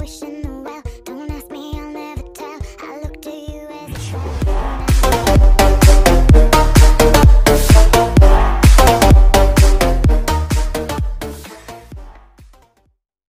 wishing